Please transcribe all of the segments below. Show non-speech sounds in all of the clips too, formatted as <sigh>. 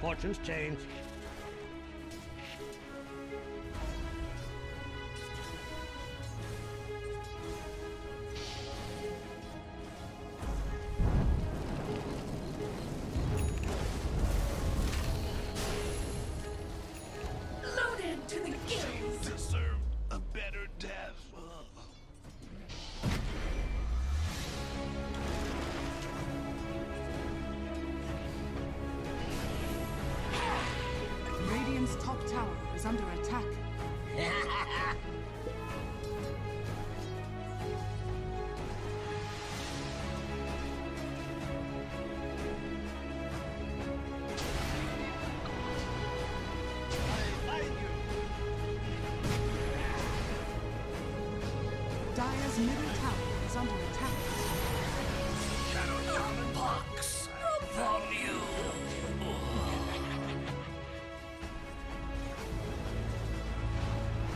Fortune's changed.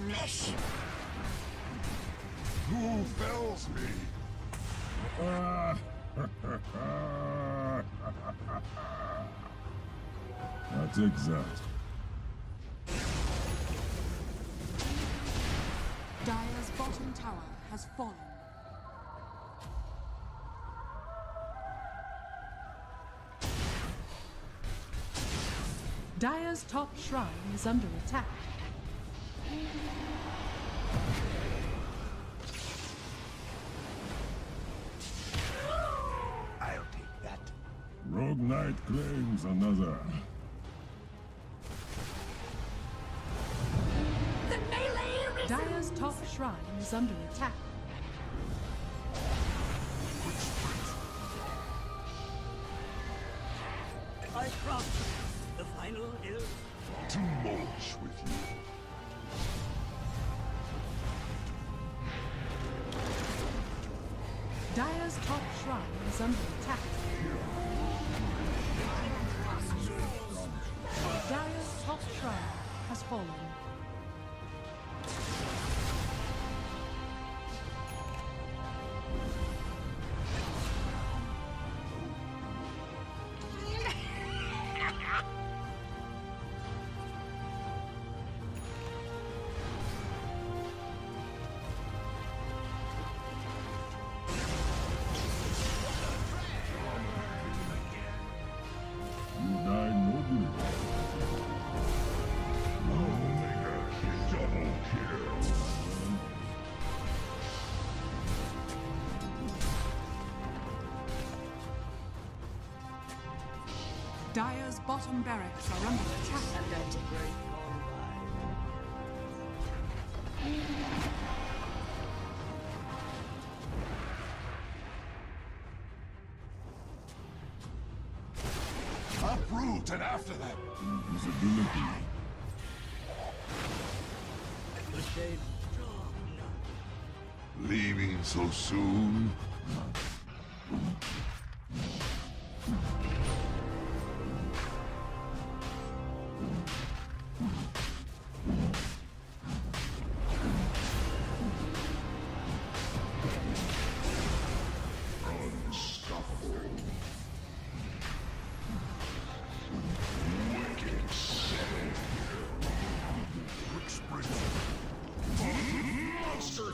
Cutting mesh! Who fells me? <laughs> That's exact. Dire's bottom tower has fallen. Dire's top shrine is under attack. I'll take that. Rogue Knight claims another. The melee arisen! Top shrine is under attack. I cross. The final is To mulch with you. Dire's top shrine is under attack. Dire's bottom barracks are under attack. Uproot and after them. Invisibility. the shade. Leaving so soon?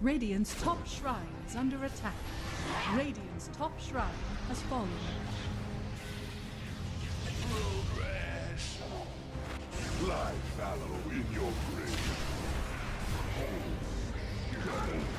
Radiant's top shrine is under attack. Radiant's top shrine has fallen. Progress! Lie fallow in your grave. Oh, double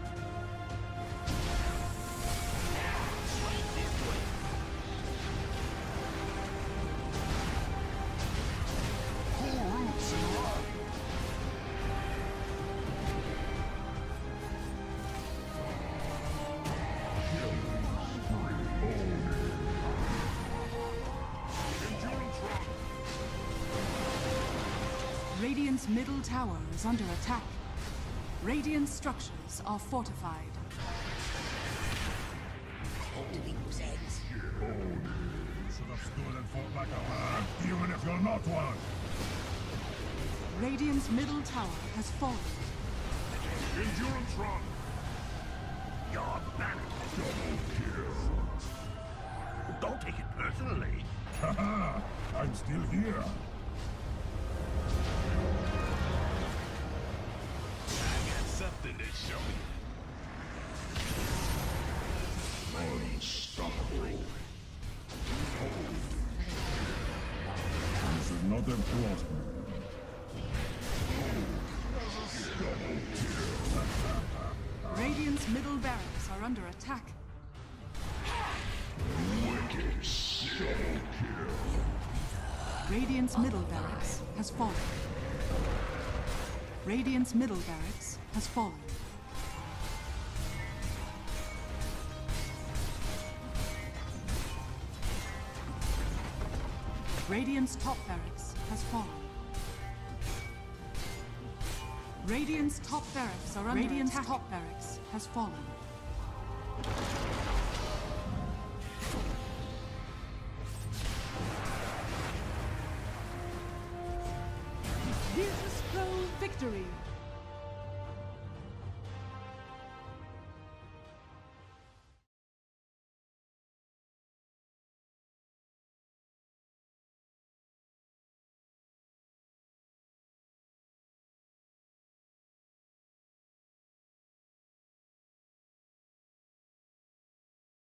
Radiant's middle tower is under attack. Radiant structures are fortified. To be whose eggs? Should have stood and fought like a man, even if you're not one. Radiant's middle tower has fallen. Endurance run. You're banished. Double kill. Don't take it personally. Haha, <laughs> I'm still here. Unstoppable. Middle barracks are under attack. Wicked. Kill. Middle barracks has fallen. Radiant's middle barracks has fallen. Radiant's top barracks has fallen. Radiant's top barracks are under Radiant's attack. top barracks has fallen.